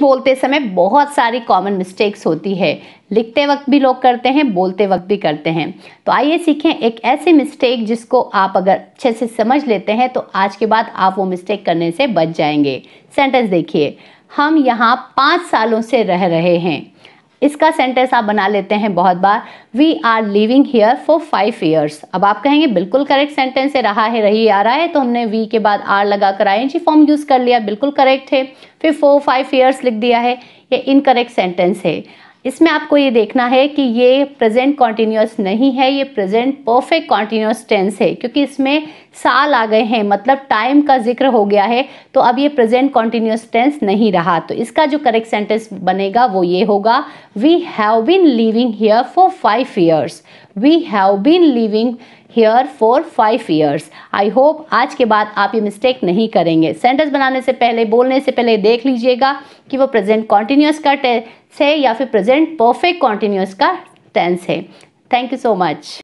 बोलते समय बहुत सारी कॉमन मिस्टेक्स होती है। लिखते वक्त भी लोग करते हैं, बोलते वक्त भी करते हैं। तो आइए सीखें एक ऐसी मिस्टेक जिसको आप अगर अच्छे से समझ लेते हैं तो आज के बाद आप वो मिस्टेक करने से बच जाएँगे। सेंटेंस देखिए, हम यहाँ पाँच सालों से रह रहे हैं। इसका सेंटेंस आप बना लेते हैं बहुत बार। We are living here for five years अब आप कहेंगे, बिल्कुल करेक्ट सेंटेंस है, रहा है, रही आ रहा है। तो हमने वी के बाद आर लगा कर आई फॉर्म यूज़ कर लिया, बिल्कुल करेक्ट है। फिर फोर फाइव ईयर्स लिख दिया है। ये इनकरेक्ट सेंटेंस है। इसमें आपको ये देखना है कि ये प्रेजेंट कॉन्टीन्यूस नहीं है, ये प्रेजेंट परफेक्ट कॉन्टीन्यूस टेंस है, क्योंकि इसमें साल आ गए हैं मतलब टाइम का ज़िक्र हो गया है तो अब ये प्रेजेंट कॉन्टीन्यूस टेंस नहीं रहा। तो इसका जो करेक्ट सेंटेंस बनेगा वो ये होगा we have been living here for five years we have been living here for five years I hope आज के बाद आप ये मिस्टेक नहीं करेंगे। सेंटेंस बनाने से पहले, बोलने से पहले देख लीजिएगा कि वो प्रेजेंट कॉन्टीन्यूस का टेंस है या फिर प्रेजेंट परफेक्ट कॉन्टीन्यूस का टेंस है। Thank you so much